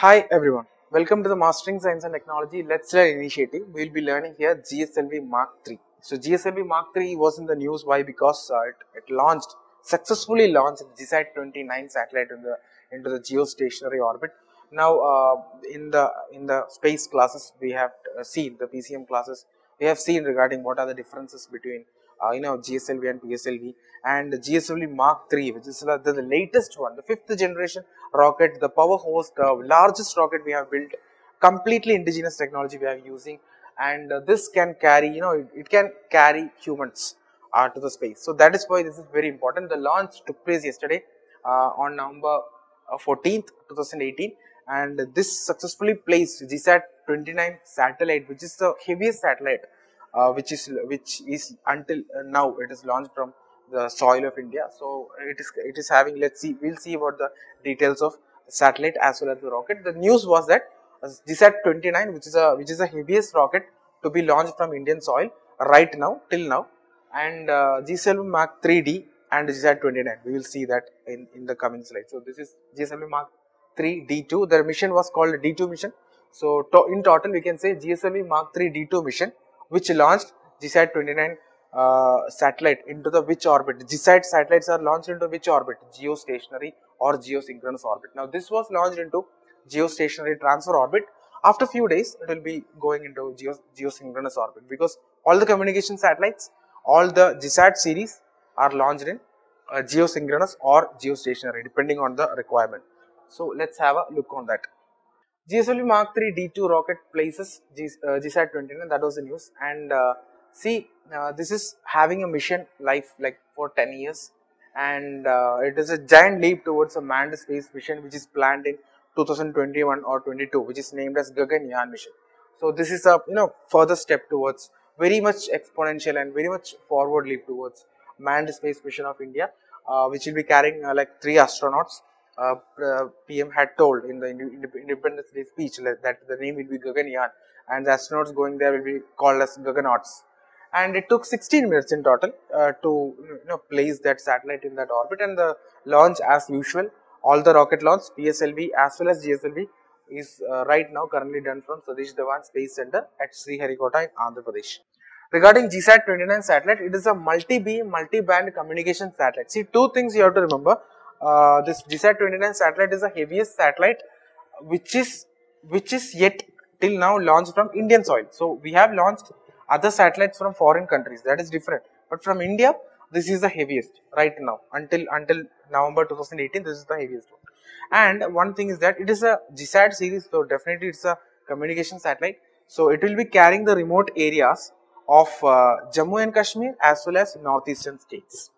Hi everyone, welcome to the Mastering Science and Technology Let's Learn initiative. We will be learning here GSLV Mark III. So GSLV Mark III was in the news. Why? Because uh, it, it launched successfully launched GSAT 29 satellite in the into the geostationary orbit. Now uh, in the in the space classes we have uh, seen the PCM classes we have seen regarding what are the differences between uh, you know GSLV and PSLV and GSLV Mark III which is the, the latest one the fifth generation rocket the power host the largest rocket we have built completely indigenous technology we are using and uh, this can carry you know it, it can carry humans uh, to the space. So that is why this is very important. The launch took place yesterday uh, on November 14th 2018 and this successfully placed GSAT 29 satellite which is the heaviest satellite uh, which is which is until now it is launched from the soil of India. So it is it is having let's see we'll see about the details of satellite as well as the rocket. The news was that GSAT 29 which is a which is the heaviest rocket to be launched from Indian soil right now till now and uh, GSLV Mark 3D and GSAT 29 we will see that in in the coming slide. So this is GSLV Mark 3 D2 their mission was called D2 mission. So to, in total we can say GSLV Mark 3 D2 mission which launched GSAT 29 uh, satellite into the which orbit. GSAT satellites are launched into which orbit? Geostationary or geosynchronous orbit. Now this was launched into geostationary transfer orbit. After few days, it will be going into geo, geosynchronous orbit because all the communication satellites, all the GSAT series are launched in uh, geosynchronous or geostationary depending on the requirement. So let's have a look on that. GSLV Mark III D2 rocket places G, uh, GSAT 29 that was the news and uh, see uh, this is having a mission life like for 10 years. And uh, it is a giant leap towards a manned space mission which is planned in 2021 or 22 which is named as Gaganyaan mission. So this is a you know further step towards very much exponential and very much forward leap towards manned space mission of India uh, which will be carrying uh, like three astronauts uh, PM had told in the Independence Day speech that the name will be Gaganyaan and the astronauts going there will be called as Gaganauts and it took 16 minutes in total uh, to you know place that satellite in that orbit and the launch as usual all the rocket launch PSLV as well as GSLV is uh, right now currently done from Satish Dhawan Space Center at Sriharikota in Andhra Pradesh. Regarding GSAT 29 satellite, it is a multi-beam, multi-band communication satellite. See, two things you have to remember. Uh, this GSAT 29 satellite is the heaviest satellite which is which is yet till now launched from Indian soil. So, we have launched other satellites from foreign countries. That is different. But from India this is the heaviest right now. Until until November 2018 this is the heaviest one. And one thing is that it is a GSAT series so definitely it's a communication satellite. So it will be carrying the remote areas of uh, Jammu and Kashmir as well as northeastern states.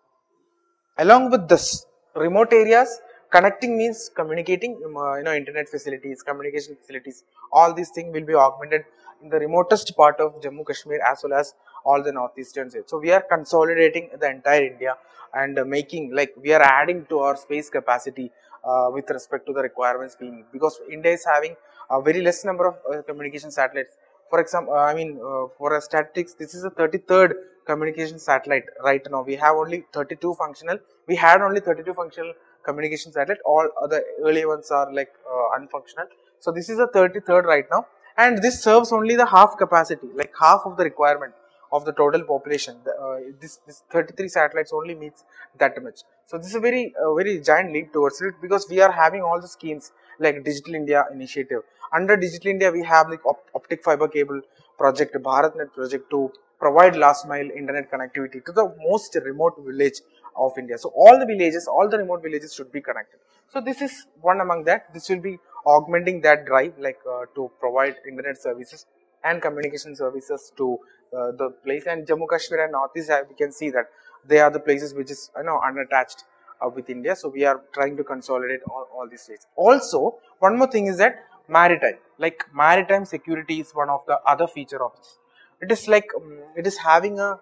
Along with this remote areas connecting means communicating um, uh, you know internet facilities communication facilities all these things will be augmented in the remotest part of Jammu Kashmir as well as all the northeastern states. So we are consolidating the entire India and uh, making like we are adding to our space capacity uh, with respect to the requirements because India is having a very less number of uh, communication satellites. For example, I mean uh, for a statistics, this is the 33rd communication satellite right now. We have only 32 functional. We had only 32 functional communication satellite. All other early ones are like uh, unfunctional. So this is the 33rd right now and this serves only the half capacity like half of the requirement of the total population uh, this, this 33 satellites only meets that much so this is a very uh, very giant leap towards it because we are having all the schemes like digital india initiative under digital india we have like op optic fiber cable project bharatnet project to provide last mile internet connectivity to the most remote village of india. So all the villages all the remote villages should be connected. So this is one among that. This will be augmenting that drive like uh, to provide internet services and communication services to uh, the place. And Jammu Kashmir and Northeast we can see that they are the places which is you know unattached uh, with India. So we are trying to consolidate all, all these states. Also one more thing is that maritime. Like maritime security is one of the other feature of this. It is like um, it is having a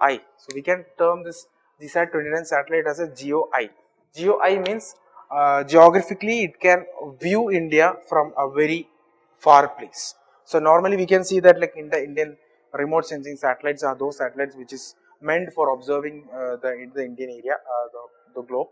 eye so we can term this GSAT 29 satellite as a GeoEye. GeoEye means uh, geographically it can view India from a very far place. So normally we can see that like in the Indian remote sensing satellites are those satellites which is meant for observing uh, the, the Indian area, uh, the, the, globe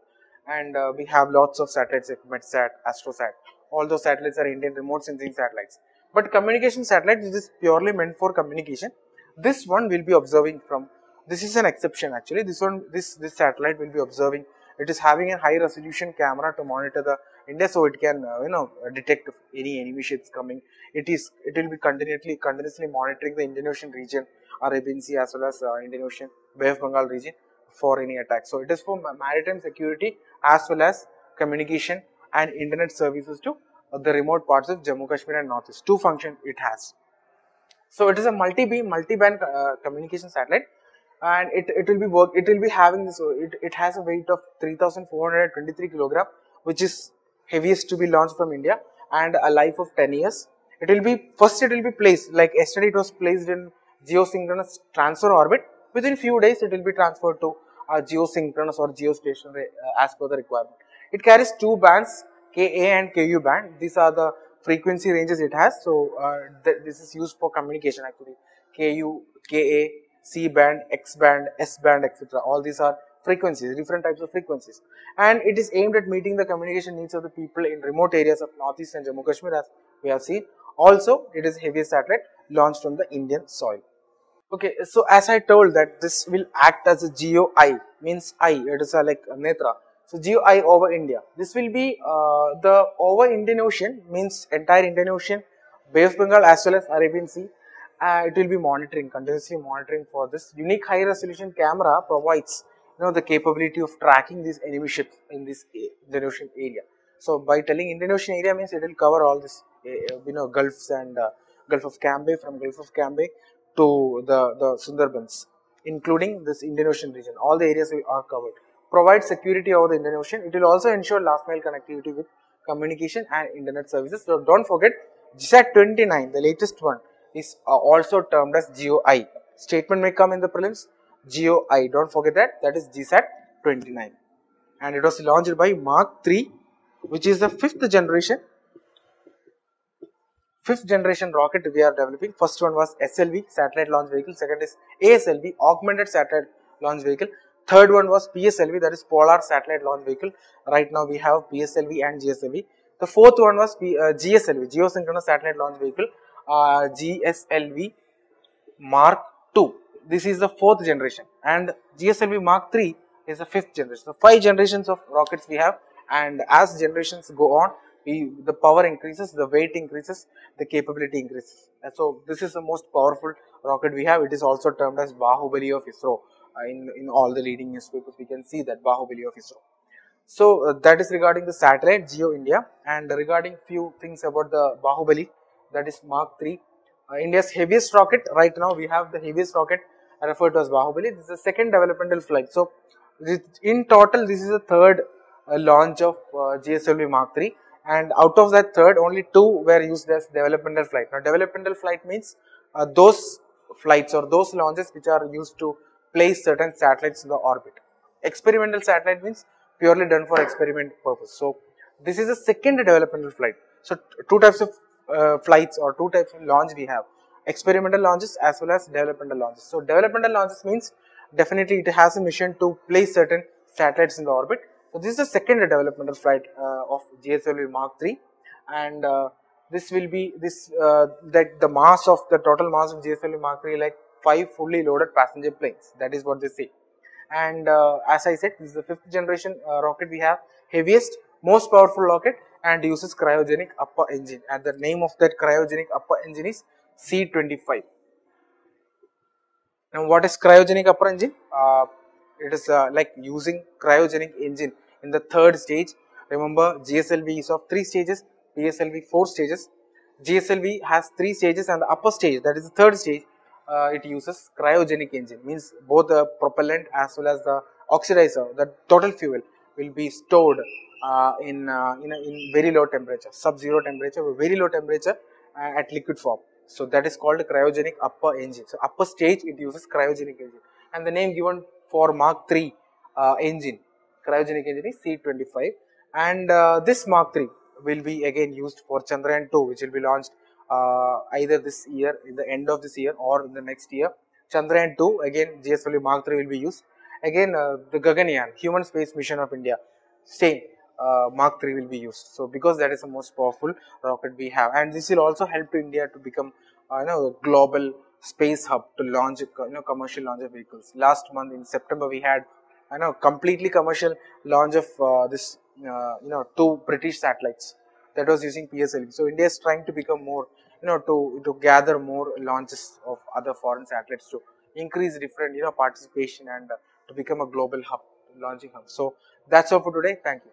and uh, we have lots of satellites like METSAT, ASTROSAT. all those satellites are Indian remote sensing satellites. But communication satellite is purely meant for communication. This one will be observing from, this is an exception actually, this one, this, this satellite will be observing, it is having a high resolution camera to monitor the India so it can, uh, you know, detect any enemy ships coming. It is, it will be continuously, continuously monitoring the Indian Ocean region, Arabian Sea as well as uh, Indian Ocean, Bay of Bengal region for any attack. So it is for maritime security as well as communication and internet services to the remote parts of Jammu Kashmir and Northeast. Two functions it has. So it is a multi-beam, multi-band uh, communication satellite, and it, it will be work. It will be having this. It it has a weight of 3,423 kilogram, which is heaviest to be launched from India, and a life of 10 years. It will be first. It will be placed like yesterday. It was placed in geosynchronous transfer orbit. Within few days, it will be transferred to uh, geosynchronous or geostationary uh, as per the requirement. It carries two bands, Ka and Ku band. These are the frequency ranges it has. So uh, th this is used for communication actually. Ku, Ka, C band, X band, S band, etc. All these are frequencies, different types of frequencies. And it is aimed at meeting the communication needs of the people in remote areas of Northeast and Jammu Kashmir as we have seen. Also, it is heaviest satellite launched from the Indian soil. Okay, so as I told that this will act as a eye, means I, it is a like a netra. So eye over India. This will be uh, the over Indian Ocean, means entire Indian Ocean, Bay of Bengal as well as Arabian Sea. Uh, it will be monitoring, continuously monitoring for this. Unique high resolution camera provides you know the capability of tracking these enemy ships in this Indian Ocean area. So by telling Indian Ocean area means it will cover all this uh, you know gulfs and uh, Gulf of Cambay from Gulf of Cambay to the, the Sundarbans, including this Indian Ocean region. All the areas are covered. Provide security over the Indian Ocean. It will also ensure last mile connectivity with communication and internet services. So don't forget GSAT 29, the latest one, is uh, also termed as GeoEye. Statement may come in the prelims. GeoEye, don't forget that. That is GSAT 29. And it was launched by Mark 3, which is the fifth generation fifth generation rocket we are developing. First one was SLV, satellite launch vehicle. Second is ASLV, augmented satellite launch vehicle. Third one was PSLV, that is Polar Satellite Launch Vehicle. Right now we have PSLV and GSLV. The fourth one was P, uh, GSLV, Geosynchronous Satellite Launch Vehicle, uh, GSLV Mark II. This is the fourth generation, and GSLV Mark III is the fifth generation. So five generations of rockets we have, and as generations go on, we, the power increases, the weight increases, the capability increases. And so this is the most powerful rocket we have. It is also termed as Bahubali of ISRO. Uh, in, in all the leading newspapers, we can see that Bahubali of ISRO. So uh, that is regarding the satellite Geo India and regarding few things about the Bahubali that is Mark 3. Uh, India's heaviest rocket right now we have the heaviest rocket referred to as Bahubali. This is the second developmental flight. So in total this is the third uh, launch of uh, GSLV Mark 3 and out of that third only two were used as developmental flight. Now developmental flight means uh, those flights or those launches which are used to place certain satellites in the orbit. Experimental satellite means purely done for experiment purpose. So this is the second developmental flight. So two types of uh, flights or two types of launch we have experimental launches as well as developmental launches. So developmental launches means definitely it has a mission to place certain satellites in the orbit so this is the second developmental flight uh, of GSLV Mark III, and uh, this will be this uh, that the mass of the total mass of GSLV Mark III like five fully loaded passenger planes. That is what they say. And uh, as I said, this is the fifth generation uh, rocket we have, heaviest, most powerful rocket, and uses cryogenic upper engine. And the name of that cryogenic upper engine is C25. Now, what is cryogenic upper engine? Uh, it is uh, like using cryogenic engine in the third stage. Remember GSLV is of three stages, PSLV four stages. GSLV has three stages and the upper stage that is the third stage uh, it uses cryogenic engine means both the propellant as well as the oxidizer the total fuel will be stored uh, in, uh, in, a, in very low temperature sub-zero temperature very low temperature uh, at liquid form so that is called cryogenic upper engine so upper stage it uses cryogenic engine and the name given for Mark III uh, engine, cryogenic engine is C25 and uh, this Mark III will be again used for Chandrayaan 2 which will be launched uh, either this year, in the end of this year or in the next year. Chandrayaan 2 again GSLV Mark III will be used. Again uh, the Gaganyaan human space mission of India same uh, Mark 3 will be used. So because that is the most powerful rocket we have, and this will also help to India to become uh, you know a global space hub to launch you know commercial launch vehicles. Last month in September we had you know completely commercial launch of uh, this uh, you know two British satellites that was using PSLV. So India is trying to become more you know to to gather more launches of other foreign satellites to increase different you know participation and uh, to become a global hub launching hub. So that's all for today. Thank you.